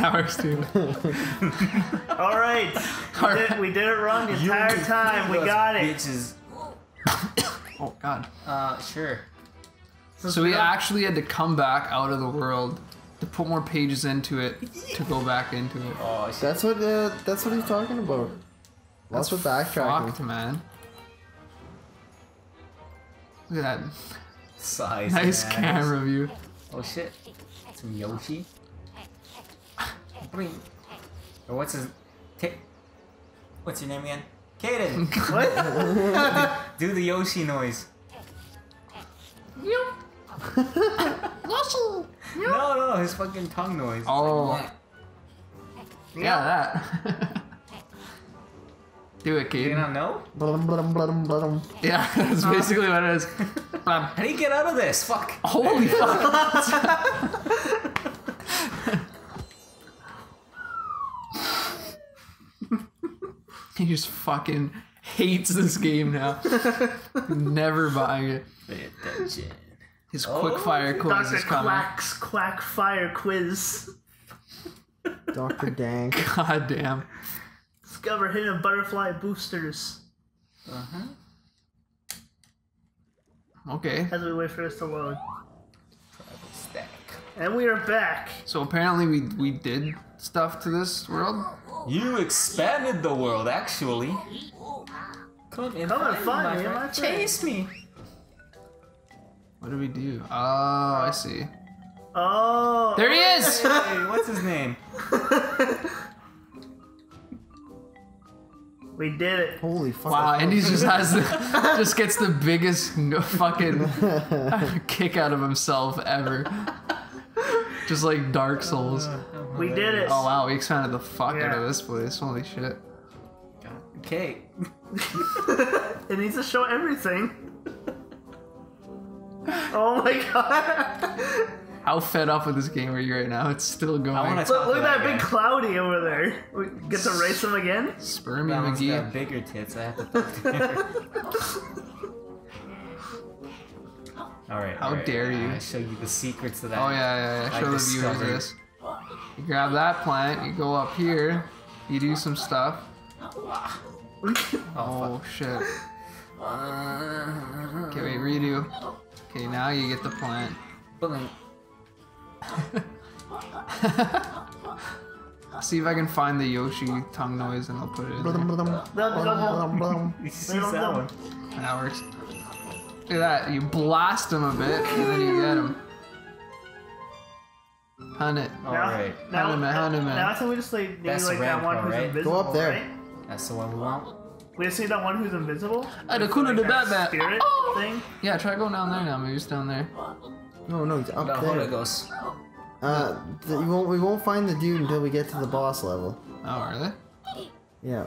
that works too. All right, we did, we did it wrong the entire time. We got it. Bitches. Oh god. Uh, sure. So we actually had to come back out of the world to put more pages into it to go back into it. Oh, shit. That's what uh, that's what he's talking about. That's, what backtracking. Fucked, man. Look at that Size. nice ass. camera view. Oh shit. Some Yoshi. Bring. Or what's his? K- what's your name again? Kaden. What? Do the Yoshi noise. No, no, his fucking tongue noise. Oh. Yeah, that. Do it, Do you Caden. not know? Blum, blum, blum, blum. Yeah, that's basically what it is. How do you get out of this? Fuck. holy fuck. He just fucking hates this game now. Never buying it. Pay attention. His Oh, quick fire quiz Dr. is coming. Quack's Quack Fire Quiz. Dr. Dank. God damn. Discover hidden butterfly boosters Uh huh. Okay. as we wait for this to load. Stack. And we are back. So apparently we we did stuff to this world. You expanded the world, actually. Come and Come and find my me, my friend. Chase me. What do we do? Oh, I see. Oh. There he is! Hey, what's his name? We did it. Holy fuck. Wow, Andy just has the, just gets the biggest no- fucking kick out of himself ever. Just like Dark Souls. Uh, we did it. Oh wow, we expanded the fuck out of this place. Holy shit. Okay. It needs to show everything. Oh my god. How fed up with this game are you right now? It's still going. I want to Look, look at that guy. big cloudy over there. We get to race him again? Spermy McGee. got bigger tits. I have to talk to him. All right. How all right, dare you. I show you the secrets of that. Oh yeah, yeah, yeah. I Show the viewers this. You grab that plant, you go up here, you do some stuff. Oh, Oh shit. Okay, wait, redo. Okay, now you get the plant. See if I can find the Yoshi tongue noise and I'll put it in Blum, there. That works. Look at that. You blast him a bit and then you get him. Hunt it. All right. Now, Hunt him, hunt him, now I think we just like maybe That's like that one Rampo, who's right? invisible. Go up there. Right? That's the one we want. We just need that one who's invisible. Ah, the It's Kuna the that Batman. Spirit Oh! thing. Yeah, try going down there now. Maybe it's down there. No, no, he's up The Holy there. Ghost. Uh, th- you won't, we won't find the dude until we get to the boss level. Oh, really? Yeah.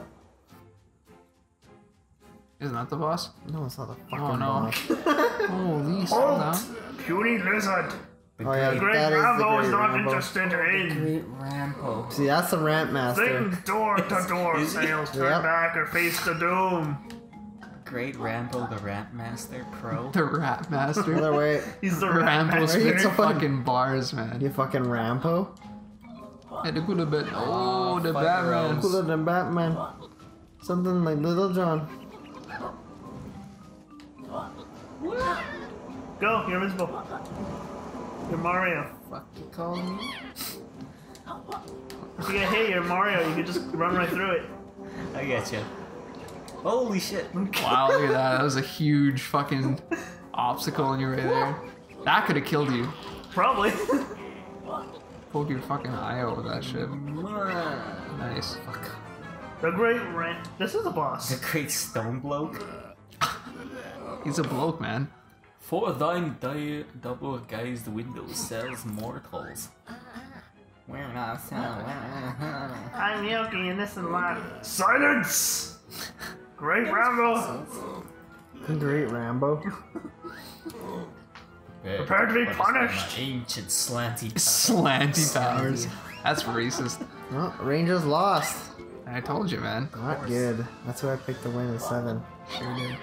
Isn't that the boss? No, it's not the oh, fucking Oh, no. boss. Holy slow down. Puny lizard. The Oh yeah, great, Great that is Rambo the is great not Rambo. interested in. great Rampo. See, that's the ramp master. Things door to door sales. Turn Yep. back or face the doom. Great Rambo, the Ramp Master Pro. The Rat Master. Other way, He's the Rambo rat spits so funny. fucking bars, man. you fucking Rampo. Hey, the Kuna bit. Oh, the fucking Batman. Rose. Cooler than Batman. Something like Little John. Go, you're invisible. You're Mario. Fuck you call me? If you get hit, you're Mario. You can just run right through it. I get you. Holy shit. Wow, look at that. That was a huge fucking obstacle and you're right there. That could have killed you. Probably. Poke your fucking eye out with that shit. Nice. the Great Rent. This is a boss. The great stone bloke. He's a bloke, man. For thine di- double guised window sells mortals. We're not selling. I'm Yooka and this is my silence. Great Rambo. Great Rambo. Prepare to be punished. Ancient slanty. powers. Slanty powers. That's racist. Oh, Rangers lost. I told you, man. Not good. That's why I picked the win in seven. Sure did.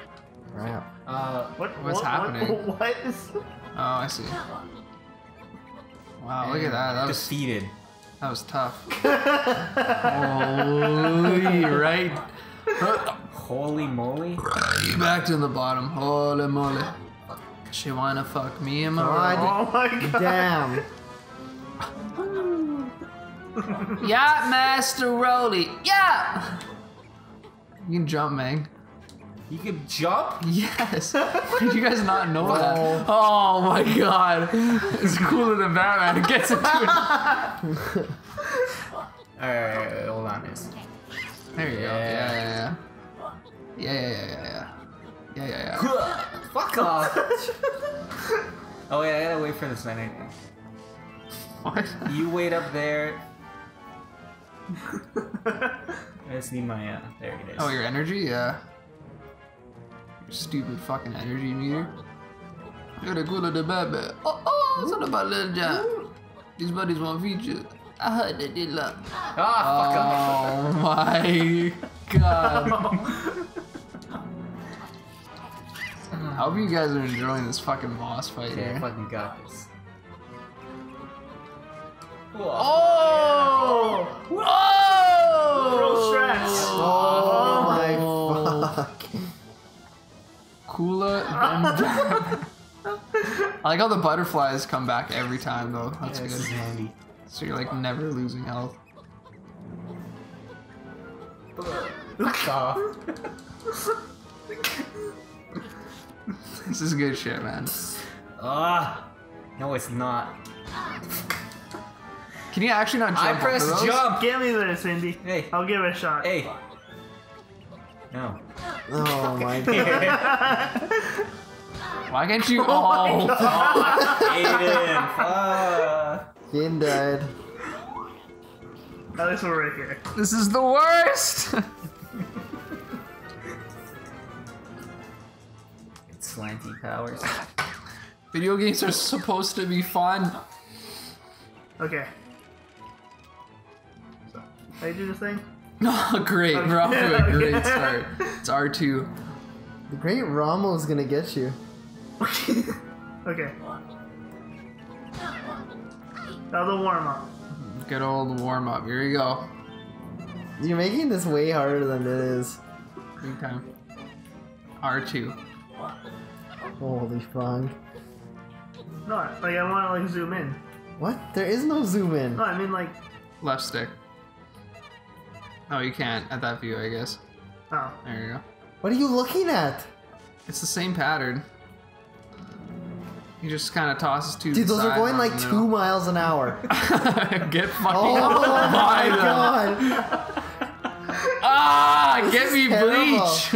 Crap. Uh, What? What's what, happening? What, what is? Oh, I see. Wow, look at that. That was defeated. That was tough. Holy, right? Holy moly. You back to the bottom. Holy moly. She wanna fuck me in my God. Oh my god. Damn. Yeah, Master Roly. Yeah! You can jump, man. You can jump? Yes. Did you guys not know No. that? Oh my god. It's cooler than Batman. It gets into it. Alright, hold on. It's... There you go. Yeah, Yeah. yeah, yeah. Yeah, yeah, yeah, yeah, yeah. Yeah, yeah, yeah. Fuck off! oh wait, I gotta wait for this minute. What? You wait up there. I just need my, uh, there it is. Oh, your energy? Yeah. Your stupid fucking energy meter. You're the cooler the bad bad. Oh, oh, it's all about Little John. These buddies want features. I heard they did love. Ah, fuck Oh my god. I hope you guys are enjoying this fucking boss fight off. Okay, here. fucking got this. Oh! Throw strats. Oh my Oh. fuck. Cooler than I like how the butterflies come back every time though. That's Yeah, good. handy. So you're like never losing health. Fuck off. This is good shit, man. Ah! No, it's not. Can you actually not jump? I press jump! Give me this, Indy. Hey. I'll give it a shot. Hey! No. Oh my god. Why can't you? Oh, Aiden! Fuck! Ian died. At least we're right here. this is the worst. It's slanty powers. Video games are supposed to be fun. Okay. How you do this thing? Oh, great. We're off to a great start. It's R2. The great Rampo's gonna get you. Okay. Now the warm up. Good old warm up. Here we go. You're making this way harder than it is. Big time. R2. Holy fuck. No, like I want to like zoom in. What? There is no zoom in. No, I mean like. Left stick. Oh, you can't at that view, I guess. Oh. There you go. What are you looking at? It's the same pattern. He just kind of tosses two. Dude, those are going like two middle. miles an hour. Get fucking Oh my them. god. Ah, This get me terrible. bleach.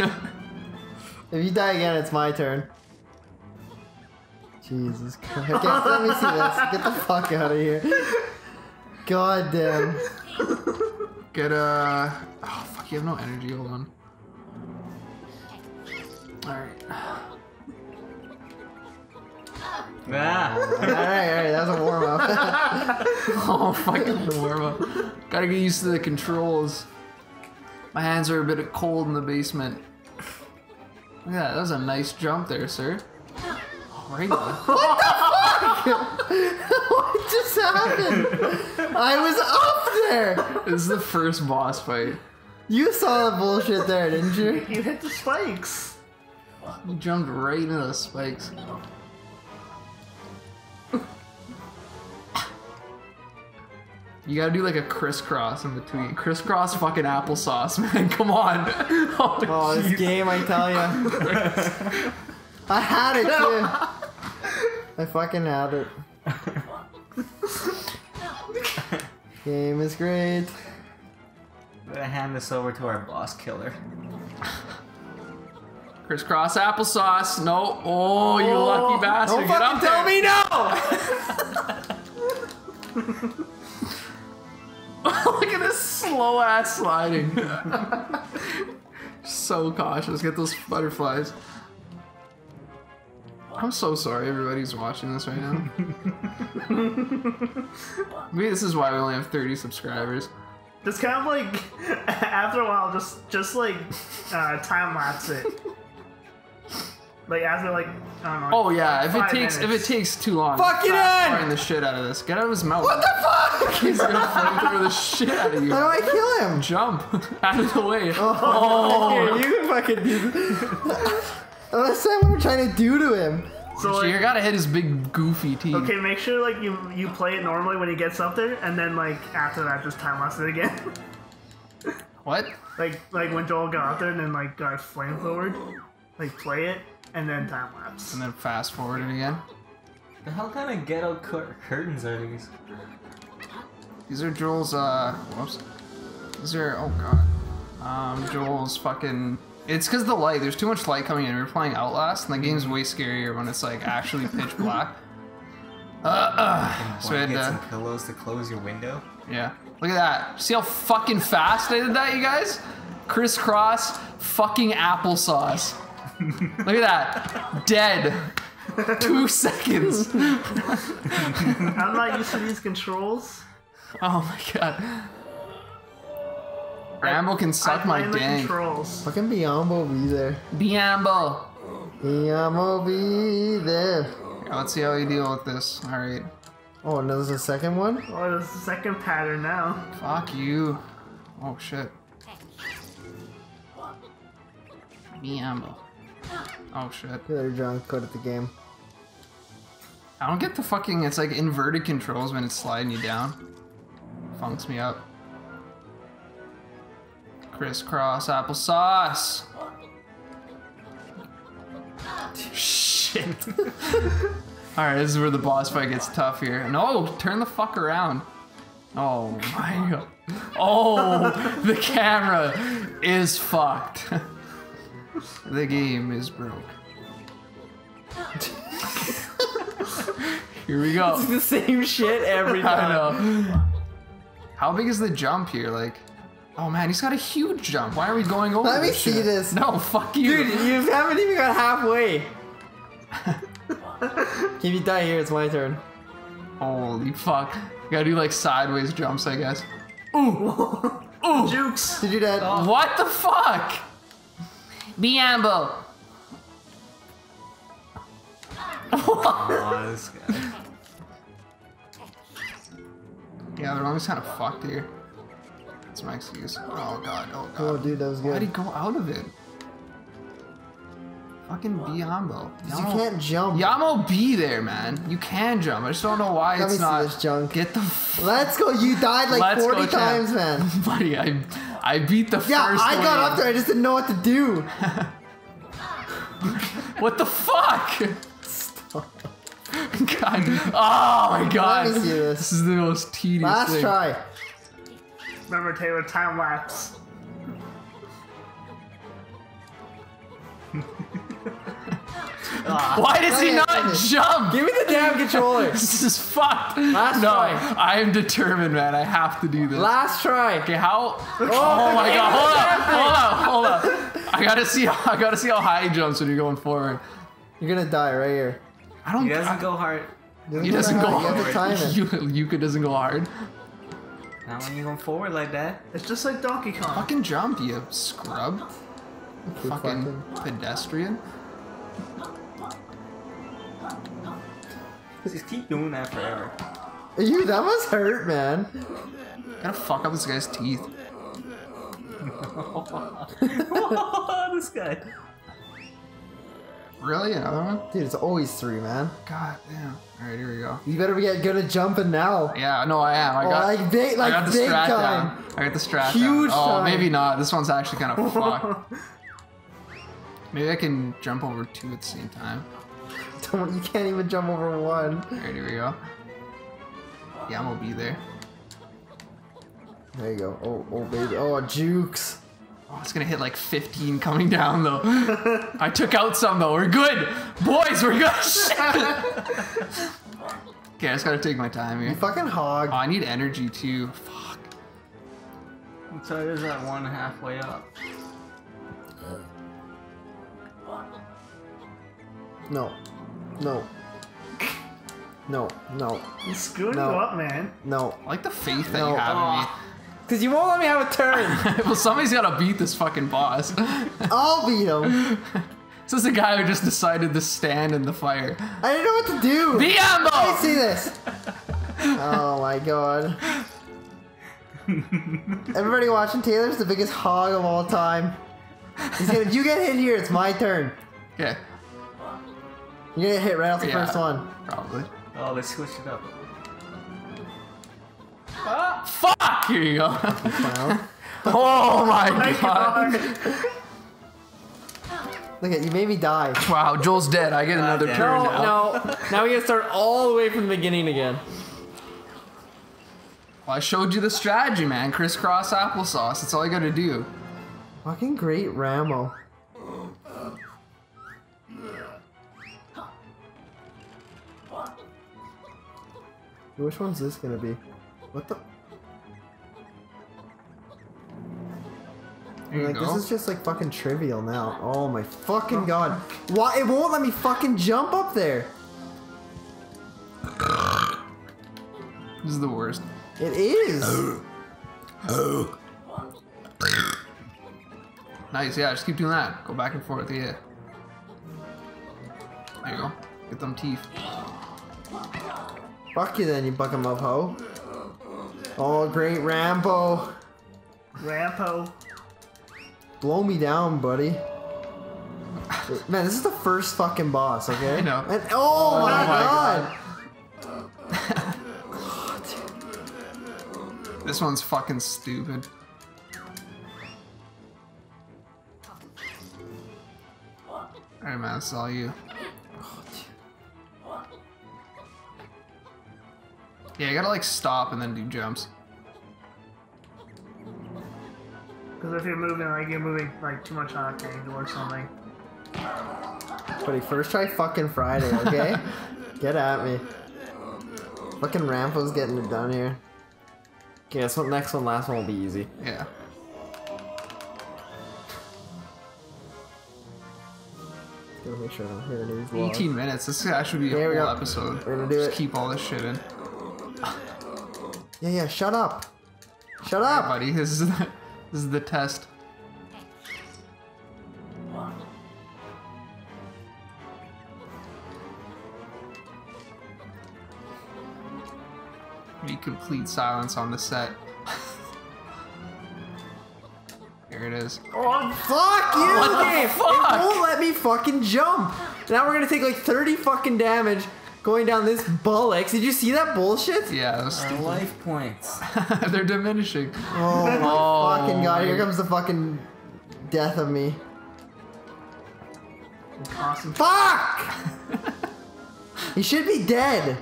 If you die again, it's my turn. Jesus Christ. Okay, let me see this. Get the fuck out of here. God damn. Get a... Oh fuck, you have no energy. Hold on. All right. Ah! Alright, alright, that was a warm up. Oh fucking warm up. Gotta get used to the controls. My hands are a bit cold in the basement. Look at that. That was a nice jump there, sir. Right fuck? what just happened? I was up there! This is the first boss fight. You saw the bullshit there, didn't you? You hit the spikes. You jumped right into the spikes. You gotta do like a crisscross in between. Crisscross fucking applesauce, man. Come on. Oh, Oh, this game, I tell ya. I had it too. I fucking had it. Game is great. I'm gonna hand this over to our boss killer. Crisscross applesauce. No. Oh, you oh, lucky bastard. Don't Get fucking up tell there. me no! Look at this slow ass sliding. so cautious. Get those butterflies. I'm so sorry everybody who's watching this right now. Maybe this is why we only have 30 subscribers. Just kind of like after a while, just just like uh, time lapse it. Like after like I don't know. Oh yeah, if it five takes if it takes too long, fuck it end! forwarding the shit out of this. Get out of his mouth. What the fuck? He's gonna flamethrower the shit out of you. How do I kill him? Jump out of the way. Oh, you can fucking do this. That's not what I'm trying to do to him. So So like, you gotta hit his big goofy teeth. okay, make sure like you you play it normally when he gets up there, and then like after that, just time lapse it again. What? like like when Joel got up there and then like got flamethrowered, like play it and then time lapse. And then fast forward it again. The hell kind of ghetto cur- curtains are these? These are Joel's. Uh, whoops. These are. Oh god. Um, Joel's fucking. It's because the light. There's too much light coming in. We were playing Outlast, and the game's way scarier when it's like actually pitch black. Uh, uh. So we had Blankets to. and pillows to close your window. Yeah. Look at that. See how fucking fast I did that, you guys? Crisscross fucking applesauce. Look at that. Dead. Two seconds. I'm not used to these controls. Oh my god. Rambo can suck I my blame the dang. controls. Fucking Biombo be there. Biambo. Biombo be there. Yeah, let's see how you deal with this. Alright. Oh, and there's a second one? Oh, there's a second pattern now. Fuck you. Oh shit. Biambo. Oh shit. You're drunk, good at the game. I don't get the fucking. It's like inverted controls when it's sliding you down. Funks me up. Crisscross applesauce. Shit. Alright, this is where the boss fight gets tough here. No, turn the fuck around. Oh my god. Oh, the camera is fucked. the game is broke. Here we go. It's the same shit every I know. How big is the jump here? Like, oh man, he's got a huge jump. Why are we going over? Let me this see shit? this. No, fuck you. Dude, you haven't even got halfway. If you die here, it's my turn. Holy fuck! You gotta do like sideways jumps, I guess. Ooh. Ooh! Jukes. Did you that? What the fuck? Biambo. Oh, this guy. Yeah, they're always kind of fucked here. That's my excuse. Oh god, oh god. Oh, dude, that was good. Why'd he go out of it? Fucking. You Yamo- can't jump. Yamo be there, man. You can jump. I just don't know why Let it's me see not. this junk. Get the Let's go. You died like Let's 40 champ. times, man. buddy. I I beat the Yeah, first. I got up there. I just didn't know what to do. What the fuck? God. Oh my god. Let me see this. This is the most tedious Last thing. try. Remember Taylor time lapse. Ah. Why does he not jump? Give me the damn controller. This is fucked. Last no, try. I am determined, man. I have to do this. Last try. Okay, how? Oh, oh my god! Hold up! Hold up! Hold up! I gotta see. How, I gotta see how high he jumps when you're going forward. You're gonna die right here. I don't. He doesn't I- go hard. He doesn't go You have to time hard. it. You, Yooka doesn't go hard. Not when you go forward like that. It's just like Donkey Kong. Fucking jump, you scrub. You Fucking pedestrian. Just keep doing that forever. You, that must hurt, man. Gotta fuck up this guy's teeth. this guy. Really? Another one? Dude, it's always three, man. God damn. Alright, here we go. You better get good at jumping now. Yeah, no, I am. I Oh, got, like big, I like got the big strat time. down. I got the strat Huge down. Oh, time. maybe not. This one's actually kind of fucked. Maybe I can jump over two at the same time. Don't you can't even jump over one. Alright, here we go. Yeah, I'm gonna be there. There you go. Oh, oh baby. Oh, jukes. Oh, it's gonna hit like 15 coming down though. I took out some though. We're good, boys. We're good. Okay, I just gotta take my time here. You here. fucking hog. Oh, I need energy too. Fuck. So there's that one halfway up. No. No. No. No. He's screwing No. you up, man. No. I like the faith that No. you have in me. Cause you won't let me have a turn. well, somebody's gotta beat this fucking boss. I'll beat him. This is the guy who just decided to stand in the fire. I didn't know what to do. Let me Biambo! see this. Oh my god. Everybody watching Taylor's the biggest hog of all time. He's gonna, you get hit here, it's my turn. Yeah. You're gonna hit right off the Yeah. first one. Probably. Oh, let's switch it up. Ah, Fuck! Here you go. Wow. Oh, oh my god. Look at you made me die. Wow, Joel's dead. I get another turn No, now. no. Now we gotta start all the way from the beginning again. Well, I showed you the strategy, man. Crisscross applesauce. That's all I gotta do. Fucking great Rampo. Which one's this gonna be? What the? Like go. this is just like fucking trivial now. Oh my fucking god! Why it won't let me fucking jump up there? This is the worst. It is. Oh. Nice, yeah, just keep doing that. Go back and forth, yeah. There you go. Get them teeth. Fuck you then, you buck 'em up ho. Oh great Rambo. Rampo. Blow me down, buddy. Man, this is the first fucking boss, okay? I know. And, oh, oh my, my god. This one's fucking stupid. Alright, man, it's all you. Yeah, you gotta like stop and then do jumps. Because if you're moving, like you're moving like too much on an angle or something. Buddy, first try fucking Friday, okay? Get at me. Fucking Rampo's getting it done here. Okay, this one, next one, last one will be easy. Yeah. Gotta make sure I don't hit any of these walls. 18 minutes. This actually be a There we whole go. episode. We're gonna do Just it. keep all this shit in. Yeah, yeah, shut up. Shut Alright, up! buddy. This is the, this is the test. Be complete silence on the set. Here it is. Oh, Fuck you! What the game! fuck? It won't let me fucking jump! Now we're gonna take like 30 fucking damage going down this bullocks. Did you see that bullshit? Yeah, that was Our stupid. life points. They're diminishing. Oh my Oh fucking god, here comes the fucking death of me. awesome. Fuck! he should be dead.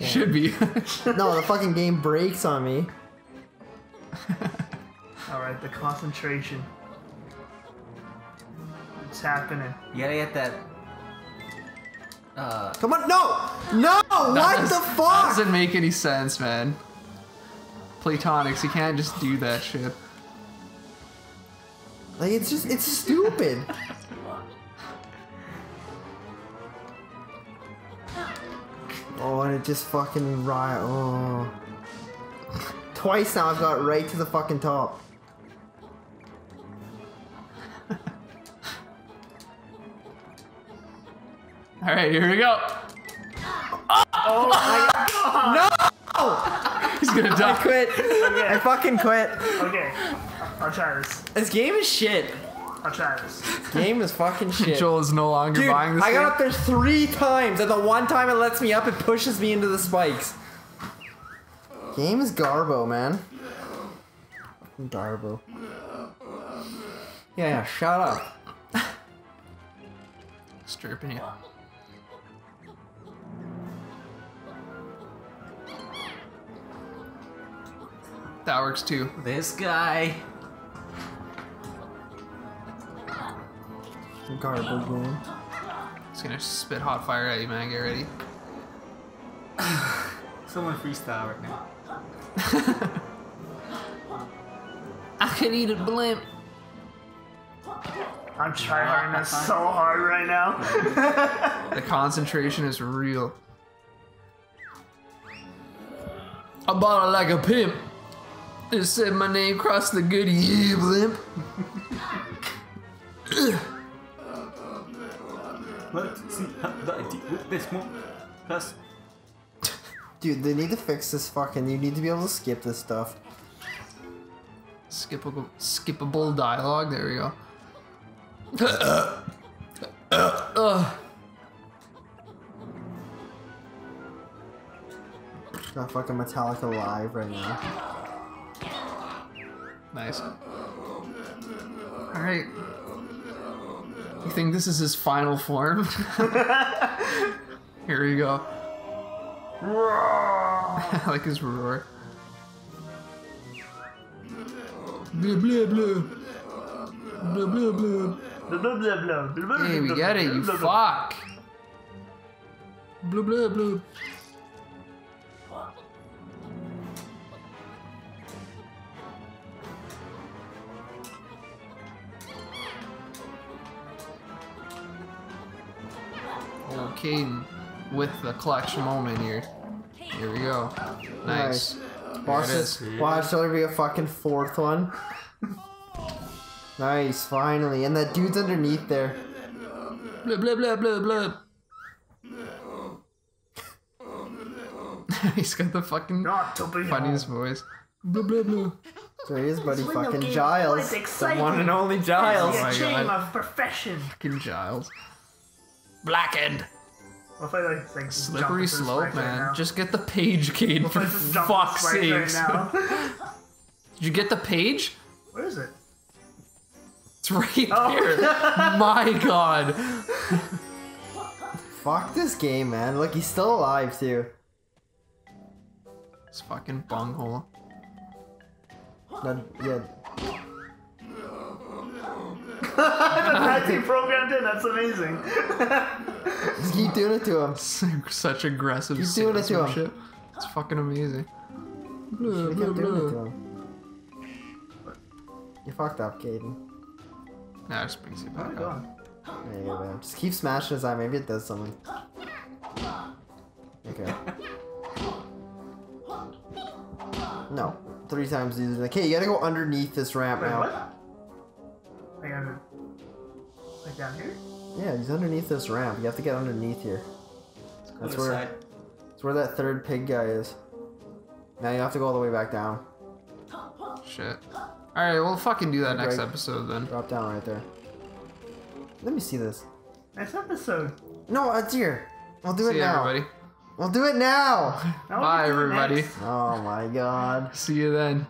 Should be. No, the fucking game breaks on me. Alright, the concentration. It's happening. You gotta get that. Uh, Come on, no! No! what does- the fuck? doesn't make any sense, man. Playtonics, you can't just do that shit. Like, it's just, it's stupid. Oh, and it just fucking riot. Oh. Twice now I've got right to the fucking top. All right, here we go. oh He's gonna die. I die. quit. I fucking quit. Okay, I'll try this. This game is shit. I'll try this. Game is fucking shit. Joel is no longer Dude, buying this I got game. up there three times, and the one time it lets me up, it pushes me into the spikes. Game is Garbo, man. Fucking Garbo. Yeah, yeah, shut up. Stirping you. That works too. this guy. Garbo game. It's gonna spit hot fire at you, man. Get ready. Someone freestyle right now. I can eat a blimp. I'm trying this so hard right now. The concentration is real. I bought it like a pimp. It said my name across the goodie. Yeah, blimp. Let's see how I deal with this one. Plus, Dude, they need to fix this fucking. You need to be able to skip this stuff. Skippable, skippable dialogue. There we go. Ugh. Got fucking Metallica live right now. Nice. Alright. You think this is his final form? Here we go. I like his roar. Blah blah blah. Blah blah blah. Blah, blah, blah, Hey, we get it, you fuck. Blah blah blah. Okay, with the clutch moment here. Here we go. Nice. Watch it this. is. Watch there be a fucking fourth one. nice, finally. And that dude's underneath there. Blah blah blah blah blah. He's got the fucking Not to funniest voice. Blah blah blah. There he is, buddy. Window Fucking Giles. quite exciting. One and only Giles. The oh my God. of profession. Fucking Giles. Blackened. What if I like, like Slippery jump slope, spikes right man. now? Just get the page, Cade, What for if I just jump into the fuck's spikes sakes. Right now? Did you get the page? Where is it? It's right Oh. there. My god. Fuck this game, man. Look, he's still alive, too. It's fucking bunghole. No, yeah. That's he programmed in. That's amazing. Just keep doing it to him. Such aggressive Keep doing it to him. salesmanship. It's fucking amazing. Blah, Keep blah, doing it to blah. You fucked up, Caden. Nah, just brings you back are up. There you go, man. Just keep smashing his eye. Maybe it does something. Okay. No. Three times easier. Okay, you gotta go underneath this ramp Wait, now. what? I gotta. Like down here? Yeah, he's underneath this ramp. You have to get underneath here. That's where side. that's where that third pig guy is. Now you have to go all the way back down. Shit. Alright, we'll fucking do that Okay, next Greg. episode then. Drop down right there. Let me see this. Next episode. No, it's here. We'll do See it you, now. everybody. We'll do it now. Now Bye, everybody. next. Oh my god. See you then.